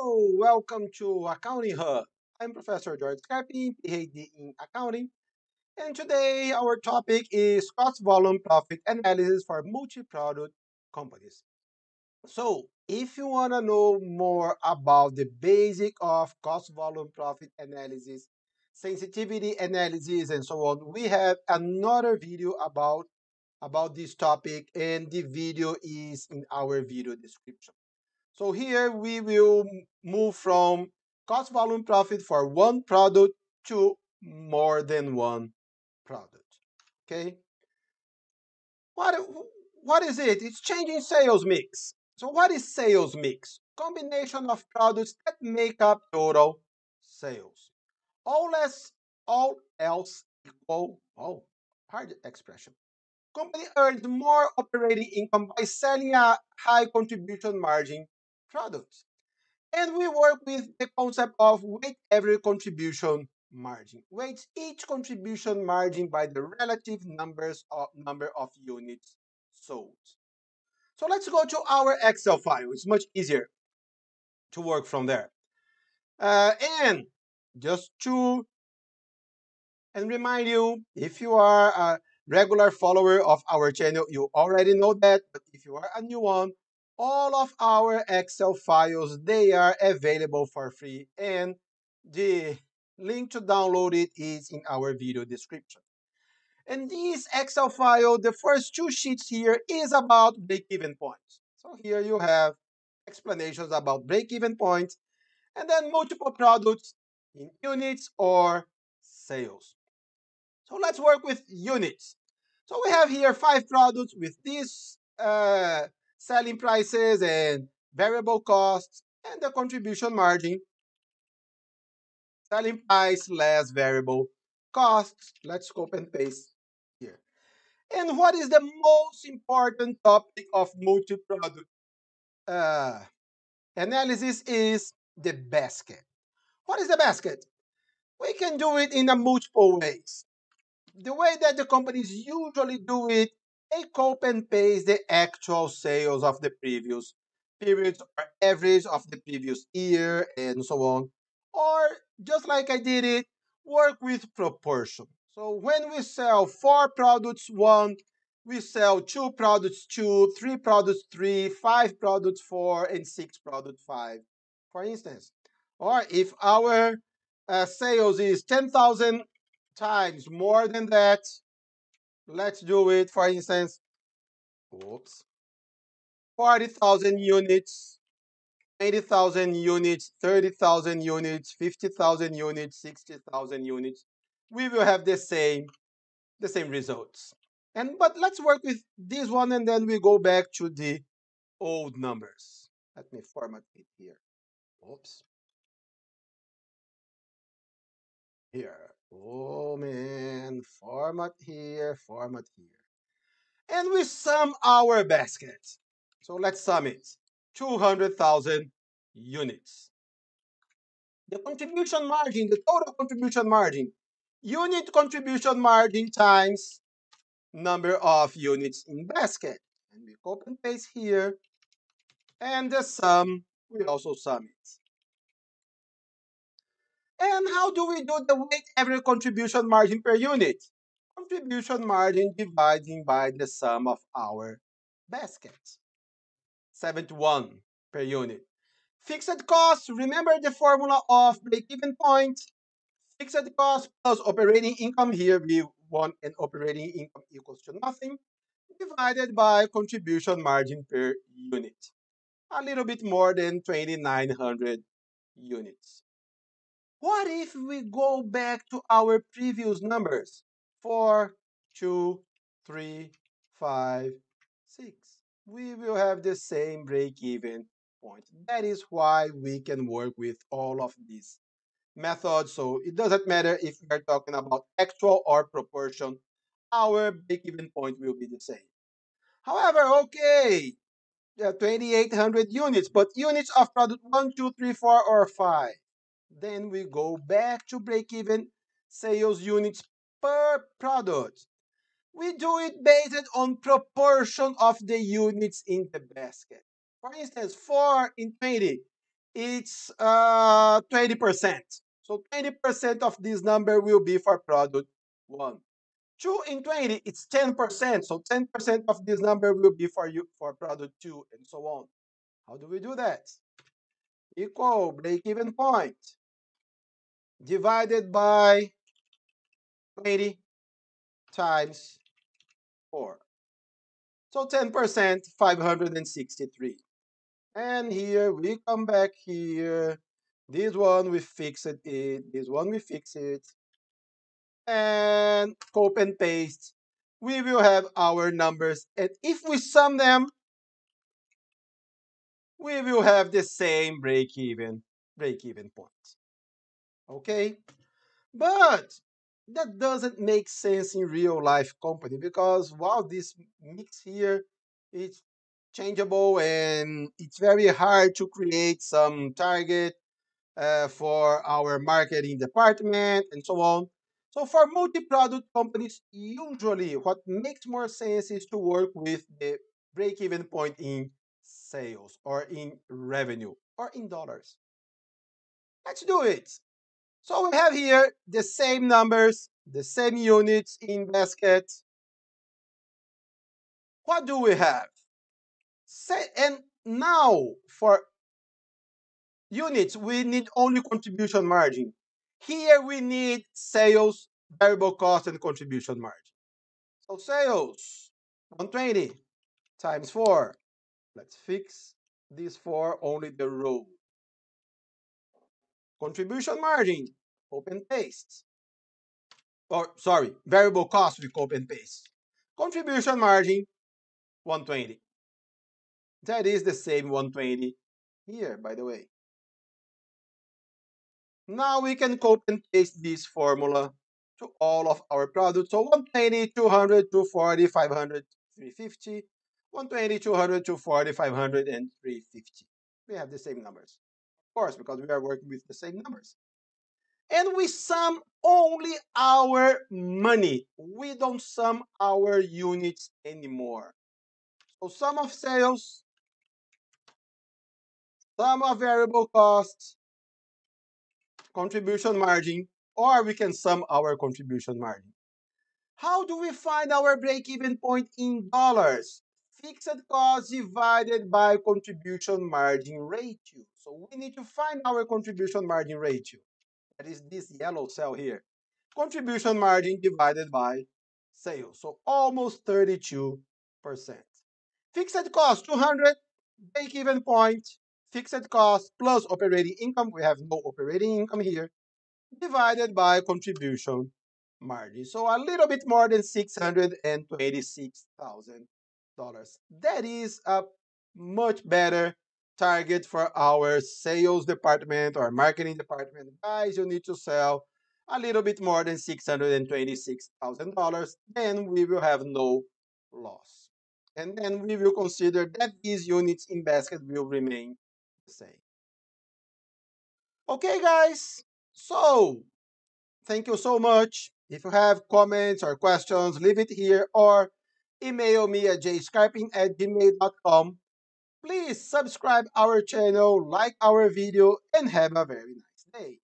Hello, welcome to Accounting Hub. I'm Professor George Scarpin, PhD in accounting, and today our topic is cost volume profit analysis for multi-product companies. So, if you want to know more about the basic of cost volume profit analysis, sensitivity analysis, and so on, we have another video about about this topic, and the video is in our video description. So here we will move from cost volume profit for one product to more than one product. Okay. What, what is it? It's changing sales mix. So what is sales mix? Combination of products that make up total sales. All less, all else equal, oh, hard expression. Company earns more operating income by selling a high contribution margin products. And we work with the concept of weight every contribution margin. Weight each contribution margin by the relative numbers of number of units sold. So let's go to our Excel file. It's much easier to work from there. Uh, and just to and remind you, if you are a regular follower of our channel, you already know that. But if you are a new one, all of our Excel files, they are available for free and the link to download it is in our video description. And this Excel file, the first two sheets here is about break-even points. So here you have explanations about break-even points and then multiple products in units or sales. So let's work with units. So we have here five products with this uh, selling prices and variable costs and the contribution margin. Selling price less variable costs. Let's copy and paste here. And what is the most important topic of multi-product uh, analysis is the basket. What is the basket? We can do it in a multiple ways. The way that the companies usually do it they copy and paste the actual sales of the previous periods or average of the previous year and so on. Or just like I did it, work with proportion. So when we sell four products, one, we sell two products, two, three products, three, five products, four, and six products, five, for instance. Or if our uh, sales is 10,000 times more than that, Let's do it, for instance, oops, 40,000 units, 80,000 units, 30,000 units, 50,000 units, 60,000 units. We will have the same, the same results. And but let's work with this one and then we go back to the old numbers. Let me format it here. Oops. Here. Oh man, format here, format here. And we sum our baskets. So let's sum it. 200,000 units. The contribution margin, the total contribution margin, unit contribution margin times number of units in basket. And we copy and paste here. And the sum, we also sum it. And how do we do the weight average contribution margin per unit? Contribution margin dividing by the sum of our baskets. 71 per unit. Fixed costs, remember the formula of break-even point. Fixed cost plus operating income, here we want an operating income equals to nothing, divided by contribution margin per unit. A little bit more than 2,900 units. What if we go back to our previous numbers? 4, 2, 3, 5, 6. We will have the same break-even point. That is why we can work with all of these methods. So it doesn't matter if we are talking about actual or proportion. Our break-even point will be the same. However, okay, yeah, 2,800 units, but units of product 1, 2, 3, 4, or 5. Then we go back to break-even sales units per product. We do it based on proportion of the units in the basket. For instance, 4 in 20 it's uh, 20%. So 20% of this number will be for product 1. 2 in 20, it's 10%. So 10% of this number will be for you for product 2 and so on. How do we do that? Equal break-even point divided by 20 times 4. So 10%, 563. And here we come back here. This one we fix it, this one we fix it. And copy and paste. We will have our numbers. And if we sum them, we will have the same break-even break-even point. Okay? But that doesn't make sense in real life company because while this mix here is changeable and it's very hard to create some target uh, for our marketing department and so on. So for multi-product companies, usually what makes more sense is to work with the break-even point in sales or in revenue or in dollars. Let's do it. So we have here the same numbers, the same units in basket. What do we have? Say, and now for units, we need only contribution margin. Here we need sales, variable cost, and contribution margin. So sales, 120 times 4. Let's fix this for only the row. Contribution margin, copy and paste. Or sorry, variable cost we copy and paste. Contribution margin, 120. That is the same 120 here, by the way. Now we can copy and paste this formula to all of our products. So 120, 200, 240, 500, 350. 120, 200, 240, 500, and 350. We have the same numbers. Course, because we are working with the same numbers. And we sum only our money. We don't sum our units anymore. So sum of sales, sum of variable costs, contribution margin, or we can sum our contribution margin. How do we find our break-even point in dollars? Fixed cost divided by contribution margin ratio. So we need to find our contribution margin ratio. That is this yellow cell here. Contribution margin divided by sales. So almost 32%. Fixed cost, 200, break-even point, fixed cost plus operating income, we have no operating income here, divided by contribution margin. So a little bit more than $626,000. That is a much better target for our sales department or marketing department. Guys, you need to sell a little bit more than $626,000, then we will have no loss and then we will consider that these units in basket will remain the same. Okay, guys, so thank you so much. If you have comments or questions, leave it here or email me at jscarpin at gmail.com. Please subscribe our channel, like our video, and have a very nice day.